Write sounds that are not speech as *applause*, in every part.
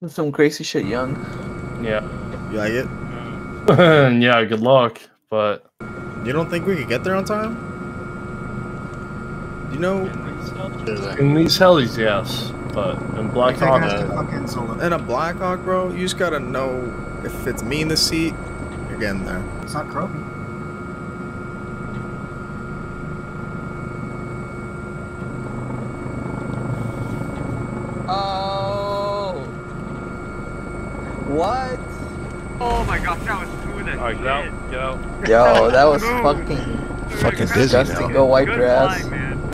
That's some crazy shit, young. Yeah. You like it? *laughs* yeah, good luck. But You don't think we could get there on time? You know, in these helis, yes. But in Black Hawk, uh, in a Blackhawk, bro, you just gotta know if it's me in the seat, you're getting there. It's not croaky. Oh. What? Oh my gosh, that was smooth as alright, shit. get out, get out. Yo, *laughs* that was fucking Fucking dizzy disgusting. now. Go wipe Good your ass. flying, man.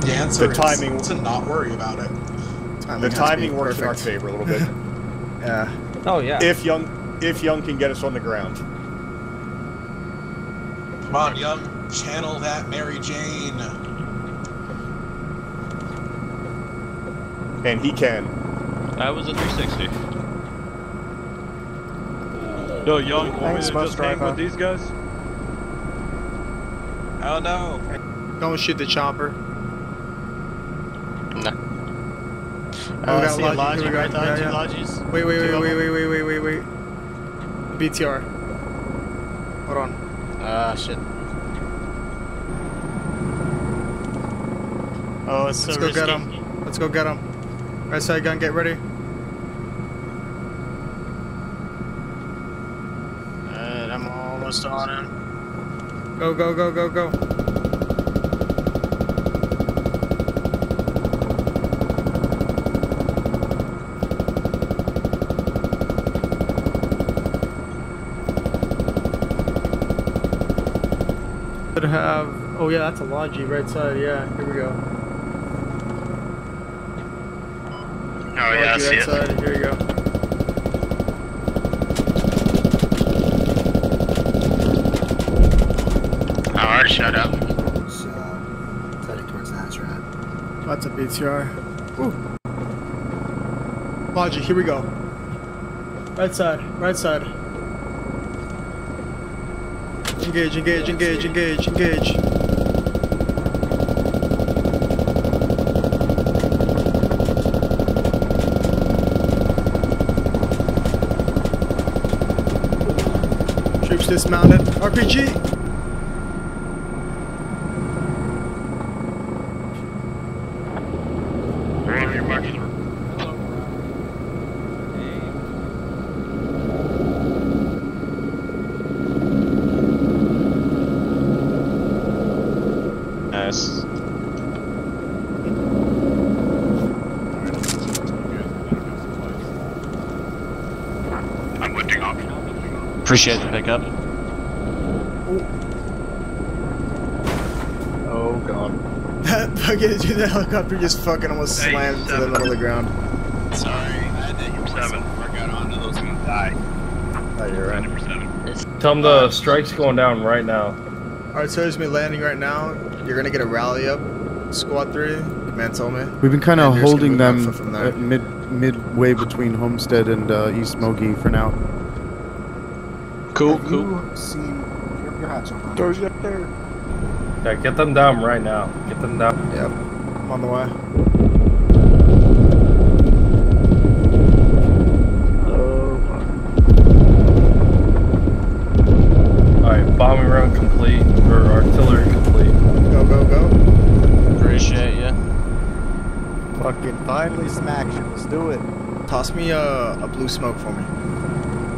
The answer The timing- is to not worry about it. Timing The has to be timing works in our favor a little bit. *laughs* Yeah. Oh yeah. if young, if young can get us on the ground. Come on, young, channel that Mary Jane. And he can. That was a 360. Yo, young, want me Thanks, to bus just hang driver. with these guys? Oh no. Don't shoot the chopper. No. Oh, we got see a Logi, Logi here we right go. Yeah, yeah. Logis. Wait, wait, wait, wait, wait, wait, wait, wait, wait, wait. BTR. Hold on. Ah, shit. Oh, it's so Let's go risky. get him. Let's go get him. Right side gun, get ready. And On him. Go, go, go, go, go. Should have. Oh yeah, that's a Logi right side. Yeah, here we go. Oh yeah, I see right it. side. Here you go. Shut up. Uh, heading towards Nazareth. That's a BTR. Woo. Logi, here we go. Right side, right side. Engage, engage, engage, engage, engage. Troops dismounted. RPG! We're on your march. Nice. I'm lifting off. Appreciate the pickup. Oh, oh god. That fucking dude, that helicopter just fucking almost Hey, slammed to the middle of the ground. Sorry, I had to hit Seven. before I got onto those and die. Oh, you're right. 90%. Tell them the strike's going down right now. Alright, so there's me landing right now. You're gonna get a rally up, squad three. Man told me. We've been kind of you're just gonna holding them alpha from there. at mid midway between Homestead and uh, East Mogi for now. Cool, Have cool. you seen your, your hatch open? Doors up there. Yeah, get them down right now. Get them down. Yep. I'm on the way. Alright, bombing run complete. Or artillery complete. Go, go, go. Appreciate ya. Fucking finally some action. Let's do it. Toss me a, a blue smoke for me.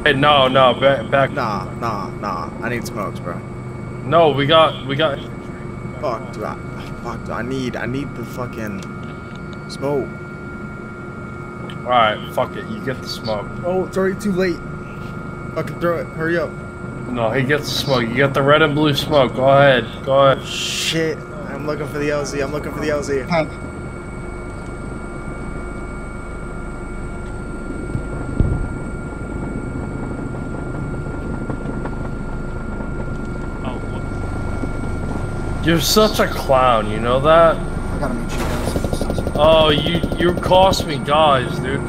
Hey, no, no, back, back. Nah, nah, nah. I need smokes, bro. No, we got, we got. Fuck, dude. I, fuck, dude. I need, I need the fucking smoke. Alright, fuck it. You get the smoke. Oh, it's already too late. Fucking throw it. Hurry up. No, he gets the smoke. You get the red and blue smoke. Go ahead. Go ahead. Shit. I'm looking for the LZ. I'm looking for the LZ. You're such a clown. You know that? I gotta meet you guys. Oh, you, you cost me guys, dude.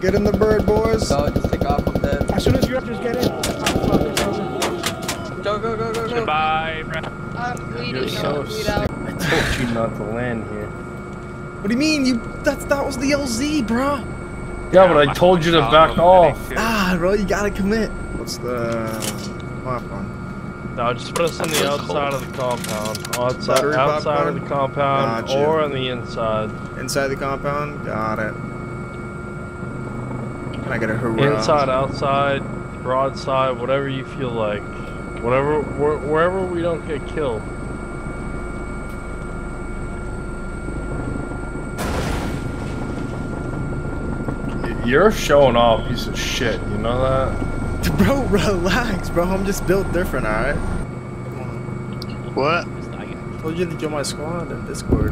Get in the bird, boys. Go, just take off. I'm dead. As soon as you just get in. Go, go, go, go, go. Goodbye, I'm bleeding. You're so bleed. I told you not to land here. What do you mean? You that that was the LZ, bro. Yeah, but I told you to back off. Ah, bro, you gotta commit. What's the popcorn? No, just put us on the outside of the compound. Outside, Battery outside of the compound Gotcha. or on the inside. Inside the compound? Got it. Can I get a hurrah? Inside, outside, broadside, whatever you feel like. Whatever, where, wherever we don't get killed. You're showing off, piece of shit. You know that? *laughs* Bro, relax, bro. I'm just built different, alright? What? I Told you to join my squad in Discord.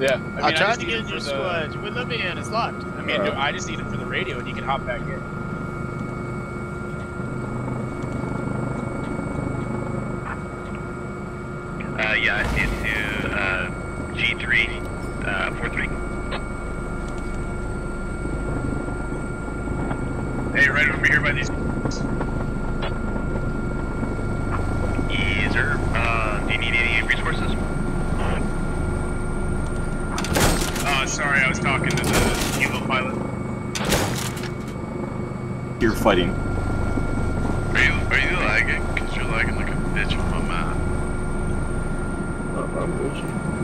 Yeah. I, mean, I tried just to need get in for your the- squad. You wouldn't let me in. It's locked. I mean, Alright. I just need it for the radio, and you can hop back in. Uh, yeah, I see it to, uh, G3, uh, 4-3. Hey, right over here by these. Yes, sir. Uh, do you need any resources? Oh, sorry, I was talking to the Eagle pilot. You're fighting. Are you, are you lagging? Cause you're lagging like a bitch on my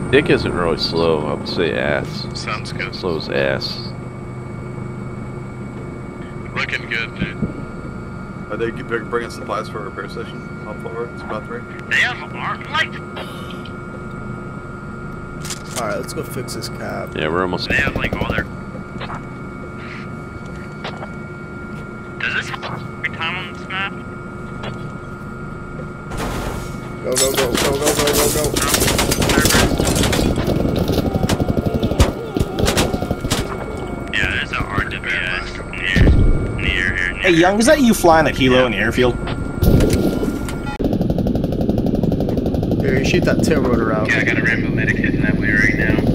map. Dick isn't really slow. I would say ass. Sounds good. Slow as ass. Looking good, dude. Are they bringing supplies for a repair station? On forward, it's about three. They have a light. Alright, let's go fix this cab. Yeah, we're almost. They have like all their. Does this every time on this map? Go, go, go, go, go, go, go, go. Yeah, there's an RWS near, near here. Hey, Young, is that you flying that helo in the airfield? Here, you shoot that tail rotor out. Yeah, I got a Rambo medic hitting that way right now.